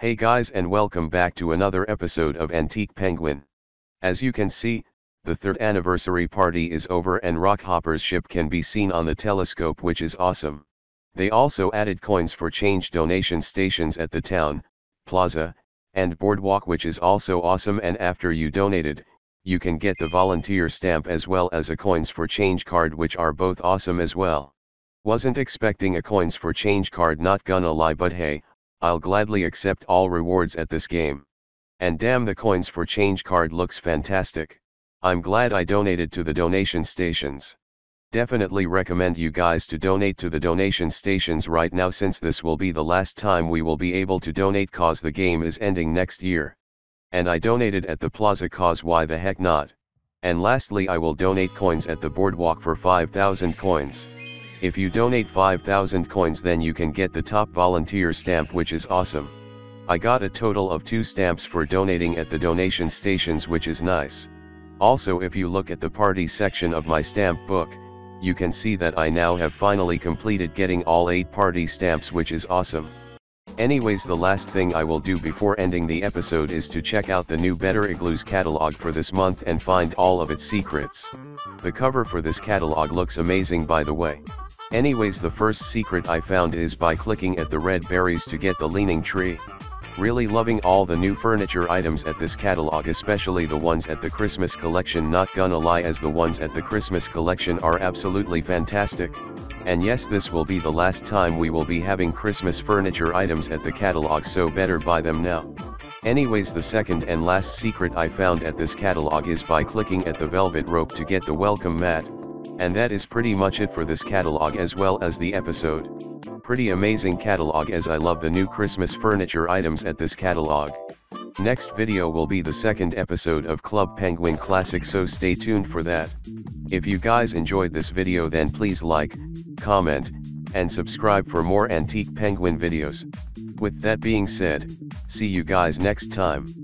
Hey guys and welcome back to another episode of Antique Penguin. As you can see, the third anniversary party is over and Rockhopper's ship can be seen on the telescope which is awesome. They also added coins for change donation stations at the town, plaza, and boardwalk which is also awesome and after you donated, you can get the volunteer stamp as well as a coins for change card which are both awesome as well. Wasn't expecting a coins for change card not gonna lie but hey, I'll gladly accept all rewards at this game. And damn the coins for change card looks fantastic. I'm glad I donated to the donation stations. Definitely recommend you guys to donate to the donation stations right now since this will be the last time we will be able to donate cause the game is ending next year. And I donated at the plaza cause why the heck not. And lastly I will donate coins at the boardwalk for 5000 coins. If you donate 5000 coins then you can get the top volunteer stamp which is awesome. I got a total of 2 stamps for donating at the donation stations which is nice. Also if you look at the party section of my stamp book, you can see that I now have finally completed getting all 8 party stamps which is awesome. Anyways the last thing I will do before ending the episode is to check out the new Better Igloos catalog for this month and find all of its secrets. The cover for this catalog looks amazing by the way. Anyways the first secret I found is by clicking at the red berries to get the leaning tree. Really loving all the new furniture items at this catalog especially the ones at the Christmas collection not gonna lie as the ones at the Christmas collection are absolutely fantastic. And yes this will be the last time we will be having Christmas furniture items at the catalog so better buy them now. Anyways the second and last secret I found at this catalog is by clicking at the velvet rope to get the welcome mat. And that is pretty much it for this catalog as well as the episode. Pretty amazing catalog as I love the new Christmas furniture items at this catalog. Next video will be the second episode of Club Penguin Classic so stay tuned for that. If you guys enjoyed this video then please like, comment, and subscribe for more Antique Penguin videos. With that being said, see you guys next time.